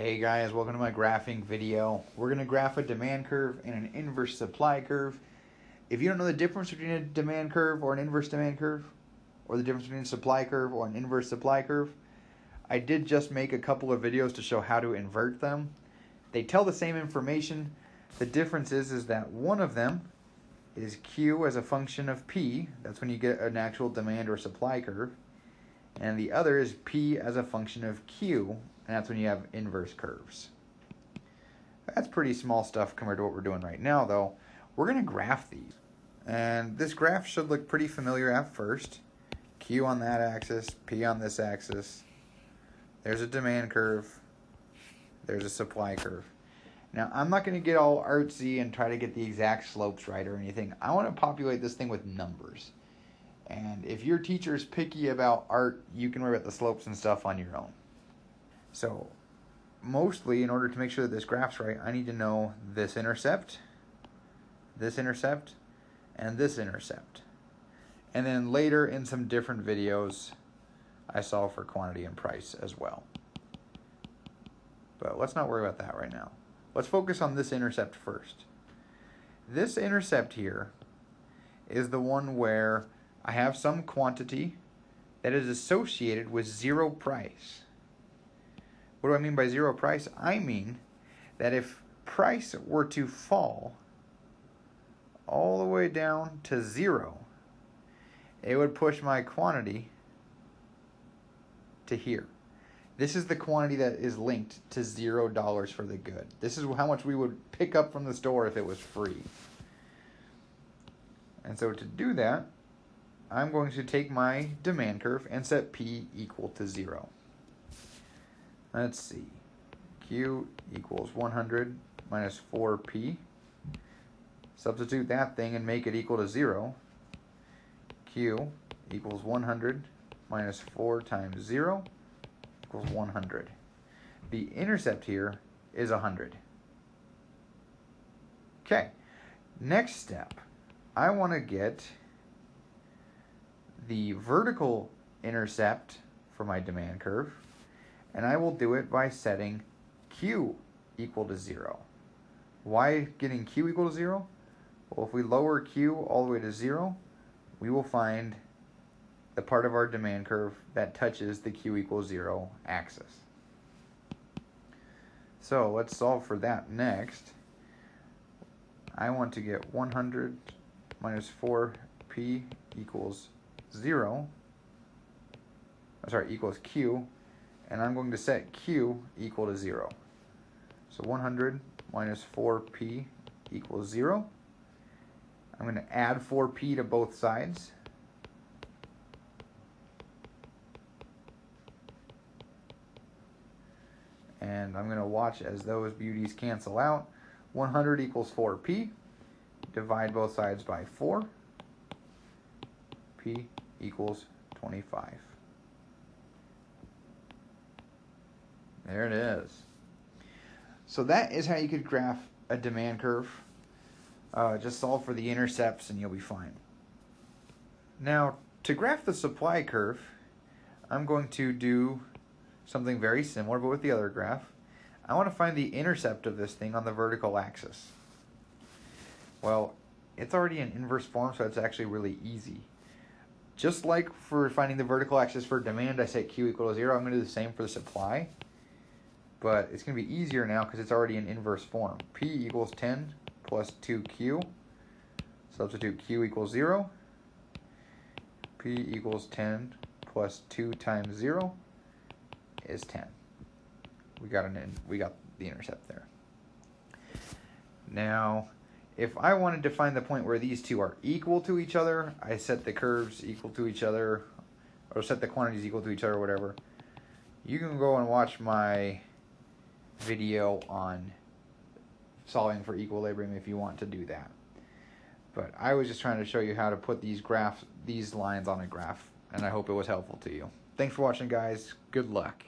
Hey guys, welcome to my graphing video. We're going to graph a demand curve and an inverse supply curve. If you don't know the difference between a demand curve or an inverse demand curve, or the difference between a supply curve or an inverse supply curve, I did just make a couple of videos to show how to invert them. They tell the same information. The difference is, is that one of them is Q as a function of P. That's when you get an actual demand or supply curve. And the other is P as a function of Q and that's when you have inverse curves. That's pretty small stuff compared to what we're doing right now, though. We're going to graph these. And this graph should look pretty familiar at first. Q on that axis, P on this axis. There's a demand curve. There's a supply curve. Now, I'm not going to get all artsy and try to get the exact slopes right or anything. I want to populate this thing with numbers. And if your teacher is picky about art, you can worry about the slopes and stuff on your own. So mostly in order to make sure that this graph's right, I need to know this intercept, this intercept, and this intercept. And then later in some different videos, I solve for quantity and price as well. But let's not worry about that right now. Let's focus on this intercept first. This intercept here is the one where I have some quantity that is associated with zero price. What do I mean by zero price? I mean that if price were to fall all the way down to zero, it would push my quantity to here. This is the quantity that is linked to zero dollars for the good. This is how much we would pick up from the store if it was free. And so to do that, I'm going to take my demand curve and set P equal to zero. Let's see. Q equals 100 minus 4P. Substitute that thing and make it equal to 0. Q equals 100 minus 4 times 0 equals 100. The intercept here is 100. Okay, next step. I want to get the vertical intercept for my demand curve and I will do it by setting q equal to 0. Why getting q equal to 0? Well, if we lower q all the way to 0, we will find the part of our demand curve that touches the q equals 0 axis. So let's solve for that next. I want to get 100 minus 4p equals 0. Sorry, equals q and I'm going to set Q equal to 0. So 100 minus 4P equals 0. I'm going to add 4P to both sides. And I'm going to watch as those beauties cancel out. 100 equals 4P. Divide both sides by 4. P equals 25. There it is. So that is how you could graph a demand curve. Uh, just solve for the intercepts and you'll be fine. Now, to graph the supply curve, I'm going to do something very similar but with the other graph. I want to find the intercept of this thing on the vertical axis. Well, it's already in inverse form, so it's actually really easy. Just like for finding the vertical axis for demand, I set Q equal to 0, I'm going to do the same for the supply but it's going to be easier now because it's already in inverse form. P equals 10 plus 2Q. Substitute Q equals 0. P equals 10 plus 2 times 0 is 10. We got an we got the intercept there. Now, if I wanted to find the point where these two are equal to each other, I set the curves equal to each other, or set the quantities equal to each other, whatever. You can go and watch my video on solving for equilibrium if you want to do that. But I was just trying to show you how to put these graphs, these lines on a graph, and I hope it was helpful to you. Thanks for watching, guys. Good luck.